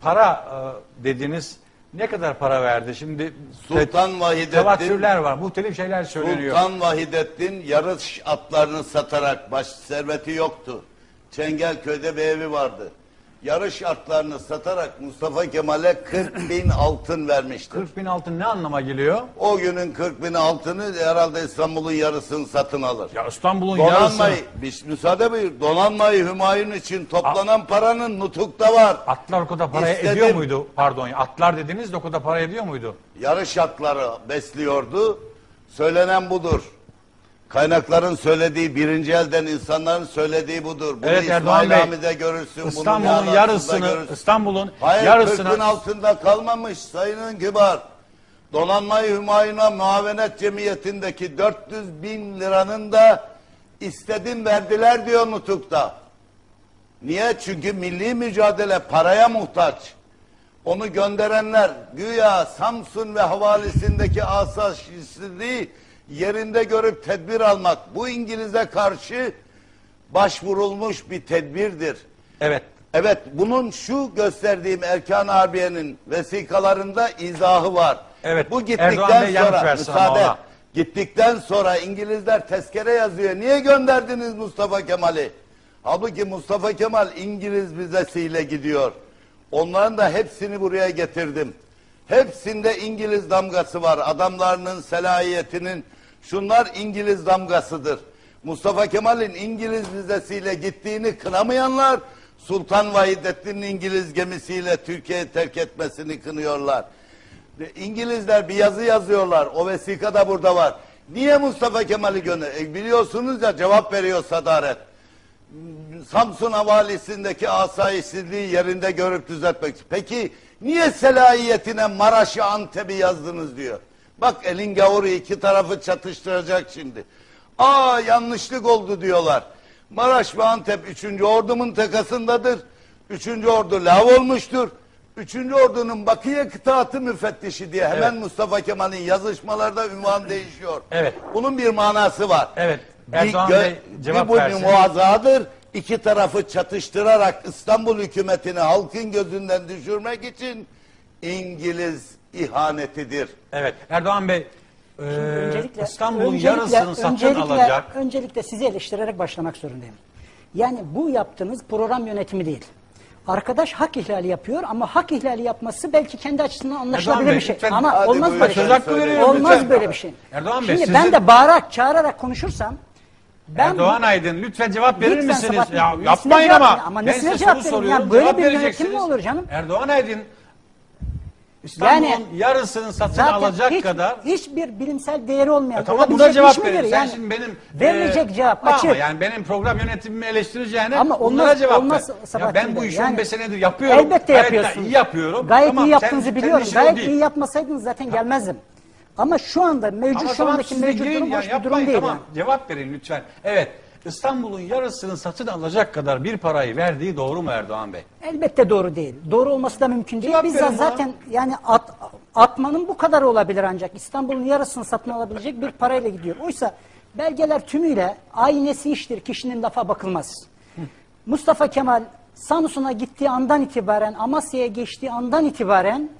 para e, dediniz. Ne kadar para verdi? Şimdi Sultan Vahidettin- tevatürler var. Muhtelif şeyler söyleniyor. Sultan Vahidettin yarış atlarını satarak baş serveti yoktu. Çengelköy'de bir evi vardı. Yarış atlarını satarak Mustafa Kemal'e 40 bin altın vermiştir. 40 bin altın ne anlama geliyor? O günün 40 bin altını herhalde İstanbul'un yarısını satın alır. Ya İstanbul'un yarısı. Donanmayı, bir müsaade buyur. Donanmayı Hümayun için toplanan paranın nutukta var. Atlar o kadar para İstedim. ediyor muydu? Pardon. Atlar dediniz de o kadar para ediyor muydu? Yarış atları besliyordu. Söylenen budur. Kaynakların söylediği birinci elden insanların söylediği budur. Bunu Evet, Erdoğan İsmail Bey, Hami'de görürsün. İstanbul'un yarısını. İstanbul'un Hayır yarısını 40'ın altında kalmamış sayının kibar. Donanmayı Hümayun'a muavenet cemiyetindeki 400 bin liranın da istedim verdiler diyor nutukta. Niye? Çünkü milli mücadele paraya muhtaç. Onu gönderenler güya Samsun ve havalisindeki asasizliği yerinde görüp tedbir almak bu İngiliz'e karşı başvurulmuş bir tedbirdir. evet. Evet bunun şu gösterdiğim Erkan Harbiye'nin vesikalarında izahı var. Evet, Bu Erdoğan gittikten yanlış sonra versin ama müsaade. ona. Gittikten sonra İngilizler tezkere yazıyor. Niye gönderdiniz Mustafa Kemal'i? Halbuki Mustafa Kemal İngiliz vizesiyle gidiyor. Onların da hepsini buraya getirdim. Hepsinde İngiliz damgası var. Adamlarının selahiyetinin şunlar İngiliz damgasıdır. Mustafa Kemal'in İngiliz vizesiyle gittiğini kınamayanlar Sultan Vahidettin'in İngiliz gemisiyle Türkiye'yi terk etmesini kınıyorlar. Ve İngilizler bir yazı yazıyorlar. O vesika da burada var. Niye Mustafa Kemal'i gönder? E, biliyorsunuz ya cevap veriyor Sadaret. Samsun havalisindeki asayişsizliği yerinde görüp düzeltmek. Peki niye selahiyetine Maraş'ı Antep'i yazdınız diyor. Bak elin gavuru iki tarafı çatıştıracak şimdi. Aa yanlışlık oldu diyorlar. Maraş ve Antep 3. ordu mıntakasındadır. 3. ordu lav olmuştur. 3. ordunun Bakıya kıtaatı müfettişi diye hemen Evet. Mustafa Kemal'in yazışmalarda ünvan değişiyor. Evet. Bunun bir manası var. Evet. Bir Erdoğan gö- Bey cevap bir bu versin. muazzadır. İki tarafı çatıştırarak İstanbul hükümetini halkın gözünden düşürmek için İngiliz ihanetidir. Evet. Erdoğan Bey e, öncelikle İstanbul'un öncelikle- yarısını satın öncelikle- alacak. Öncelikle sizi eleştirerek başlamak zorundayım. Yani bu yaptığınız program yönetimi değil. Arkadaş hak ihlali yapıyor ama hak ihlali yapması belki kendi açısından anlaşılabilir Bey, bir şey. lütfen- ama Hadi olmaz buyurun, böyle söz şey. hakkı veriyorum Olmaz lütfen. böyle bir şey. Erdoğan Bey, Şimdi ben sizin- de bağırarak, çağırarak konuşursam ben Erdoğan Aydın lütfen cevap verir Lütfen misiniz? Sabahattin, Ya nesine yapmayın cevap ama. Ama ben nesine size cevap soru soruyorum. Ya böyle cevap bir yönetim vereceksiniz. mi olur canım? Erdoğan Aydın İstanbul'un Yani- yarısını satın alacak hiç, kadar hiçbir bilimsel değeri olmayan. Ya tamam buna olabilecek cevap verin. Sen Yani şimdi benim verilecek e, cevap ama açık. yani benim program yönetimimi eleştireceğine Ama bunlara olmaz- cevap olmaz ver. Ya ben bu işi Yani 15 senedir yapıyorum. Elbette Gayet yapıyorsunuz. iyi yapıyorum. Gayet Tamam, iyi sen- yaptığınızı senin biliyorum. Gayet iyi yapmasaydınız zaten gelmezdim. Ama şu anda mevcut Ama şu tamam andaki mevcut durum ya, hoş bir durum değil. Tamam yani. cevap verin lütfen. Evet İstanbul'un yarısını satın alacak kadar bir parayı verdiği doğru mu Erdoğan Bey? Elbette doğru değil. Doğru olması da mümkün değil. Cevap Biz verin bana. zaten yani at, atmanın bu kadar olabilir ancak İstanbul'un yarısını satın alabilecek bir parayla gidiyor. Oysa belgeler tümüyle aynesi iştir. Kişinin lafa bakılmaz. Mustafa Kemal Samsun'a gittiği andan itibaren Amasya'ya geçtiği andan itibaren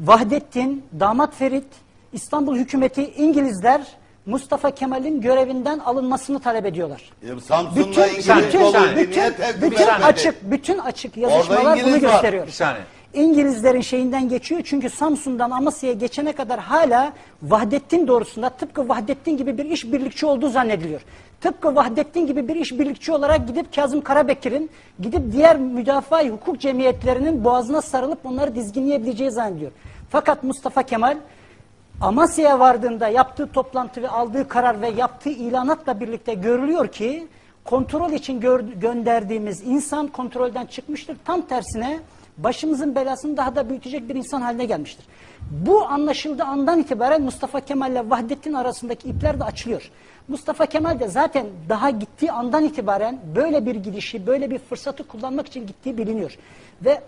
Vahdettin, Damat Ferit, İstanbul hükümeti İngilizler Mustafa Kemal'in görevinden alınmasını talep ediyorlar. Ya Bütün, İngiliz bütün, dolu bütün, bütün, bütün açık, bütün açık yazışmalar bunu var. gösteriyor. Bir saniye. İngilizlerin şeyinden geçiyor çünkü Samsun'dan Amasya'ya geçene kadar hala Vahdettin doğrusunda tıpkı Vahdettin gibi bir işbirlikçi olduğu zannediliyor. Tıpkı Vahdettin gibi bir işbirlikçi olarak gidip Kazım Karabekir'in gidip diğer müdafaa hukuk cemiyetlerinin boğazına sarılıp onları dizginleyebileceği zannediyor. Fakat Mustafa Kemal Amasya'ya vardığında yaptığı toplantı ve aldığı karar ve yaptığı ilanatla birlikte görülüyor ki kontrol için gör- gönderdiğimiz insan kontrolden çıkmıştır. Tam tersine başımızın belasını daha da büyütecek bir insan haline gelmiştir. Bu anlaşıldığı andan itibaren Mustafa Kemal ile Vahdettin arasındaki ipler de açılıyor. Mustafa Kemal de zaten daha gittiği andan itibaren böyle bir gidişi, böyle bir fırsatı kullanmak için gittiği biliniyor. Ve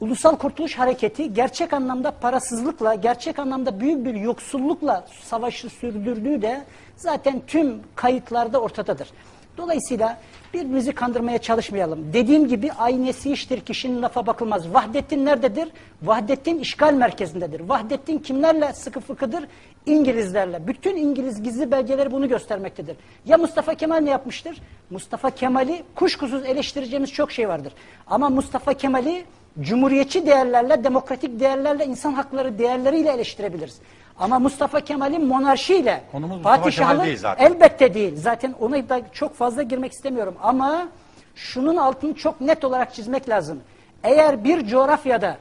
Ulusal Kurtuluş Hareketi gerçek anlamda parasızlıkla, gerçek anlamda büyük bir yoksullukla savaşı sürdürdüğü de zaten tüm kayıtlarda ortadadır. Dolayısıyla birbirimizi kandırmaya çalışmayalım. Dediğim gibi aynesi iştir kişinin lafa bakılmaz. Vahdettin nerededir? Vahdettin işgal merkezindedir. Vahdettin kimlerle sıkı fıkıdır? İngilizlerle. Bütün İngiliz gizli belgeleri bunu göstermektedir. Ya Mustafa Kemal ne yapmıştır? Mustafa Kemal'i kuşkusuz eleştireceğimiz çok şey vardır. Ama Mustafa Kemal'i cumhuriyetçi değerlerle, demokratik değerlerle, insan hakları değerleriyle eleştirebiliriz. Ama Mustafa Kemal'in monarşiyle, Kemal padişahlık elbette değil. Zaten ona da çok fazla girmek istemiyorum. Ama şunun altını çok net olarak çizmek lazım. Eğer bir coğrafyada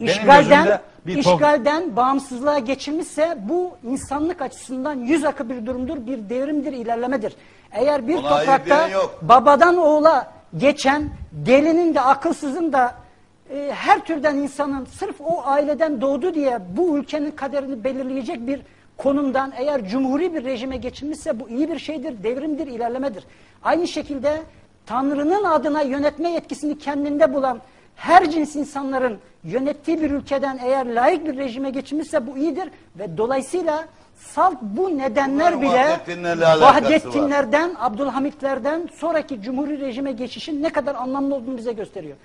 Benim işgalden, bir işgalden bağımsızlığa geçilmişse bu insanlık açısından yüz akı bir durumdur, bir devrimdir, ilerlemedir. Eğer bir Ona toprakta babadan oğula geçen delinin de akılsızın da e, her türden insanın sırf o aileden doğdu diye bu ülkenin kaderini belirleyecek bir konumdan eğer cumhuri bir rejime geçilmişse bu iyi bir şeydir, devrimdir, ilerlemedir. Aynı şekilde Tanrı'nın adına yönetme yetkisini kendinde bulan her cins insanların yönettiği bir ülkeden eğer layık bir rejime geçilmişse bu iyidir ve dolayısıyla salt bu nedenler Bunların bile. Vahdettinlerden, Abdülhamitlerden sonraki cumhuri rejime geçişin ne kadar anlamlı olduğunu bize gösteriyor.